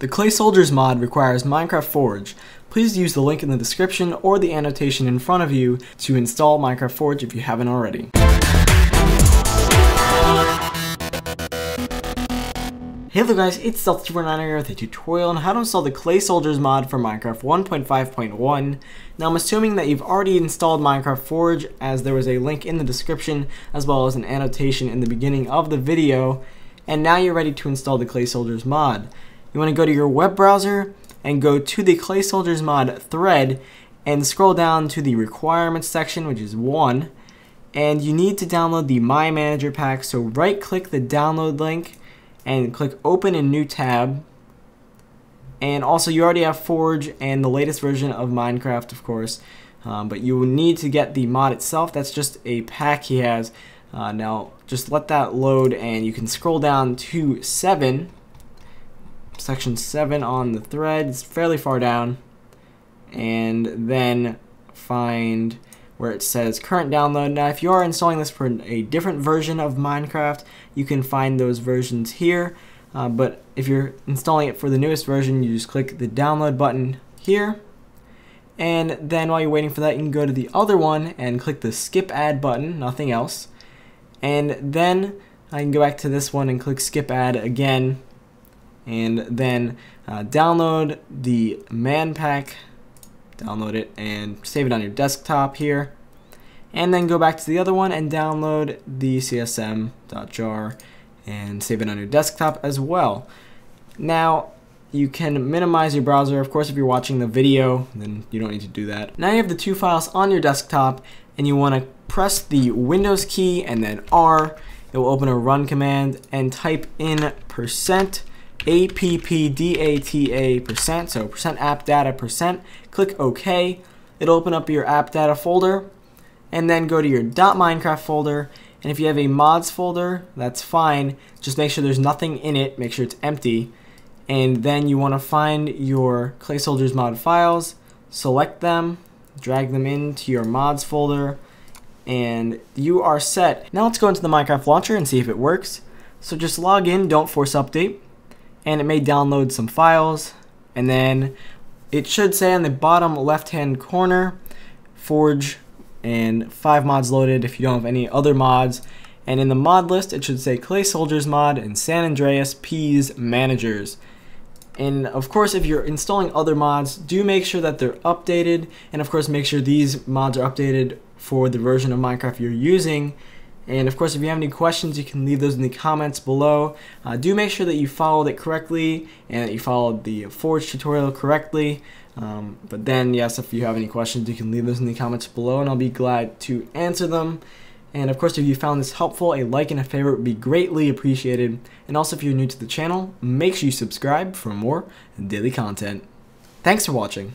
The Clay Soldiers mod requires Minecraft Forge. Please use the link in the description or the annotation in front of you to install Minecraft Forge if you haven't already. Hey there guys, it's Delta249er here with a tutorial on how to install the Clay Soldiers mod for Minecraft 1.5.1. Now I'm assuming that you've already installed Minecraft Forge as there was a link in the description as well as an annotation in the beginning of the video and now you're ready to install the Clay Soldiers mod you want to go to your web browser and go to the Clay Soldiers mod thread and scroll down to the requirements section, which is 1. And you need to download the My Manager pack. So right click the download link and click open in new tab. And also you already have Forge and the latest version of Minecraft, of course. Um, but you will need to get the mod itself. That's just a pack he has. Uh, now just let that load and you can scroll down to 7 section 7 on the thread. It's fairly far down. And then find where it says current download. Now, if you are installing this for a different version of Minecraft, you can find those versions here. Uh, but if you're installing it for the newest version, you just click the download button here. And then while you're waiting for that, you can go to the other one and click the skip ad button, nothing else. And then I can go back to this one and click skip ad again and then uh, download the man pack. Download it and save it on your desktop here. And then go back to the other one and download the csm.jar and save it on your desktop as well. Now you can minimize your browser of course if you're watching the video then you don't need to do that. Now you have the two files on your desktop and you want to press the Windows key and then R. It will open a run command and type in percent appdata percent, so percent app data percent. Click OK. It'll open up your app data folder, and then go to your .minecraft folder. And if you have a mods folder, that's fine. Just make sure there's nothing in it. Make sure it's empty. And then you want to find your Clay Soldiers mod files, select them, drag them into your mods folder, and you are set. Now let's go into the Minecraft launcher and see if it works. So just log in, don't force update and it may download some files. And then it should say on the bottom left hand corner forge and five mods loaded if you don't have any other mods. And in the mod list it should say clay soldiers mod and SanAndreasP's managers. And of course if you're installing other mods do make sure that they're updated. And of course make sure these mods are updated for the version of minecraft you're using and of course, if you have any questions, you can leave those in the comments below. Uh, do make sure that you followed it correctly and that you followed the Forge tutorial correctly. Um, but then, yes, if you have any questions, you can leave those in the comments below and I'll be glad to answer them. And of course, if you found this helpful, a like and a favorite would be greatly appreciated. And also, if you're new to the channel, make sure you subscribe for more daily content. Thanks for watching.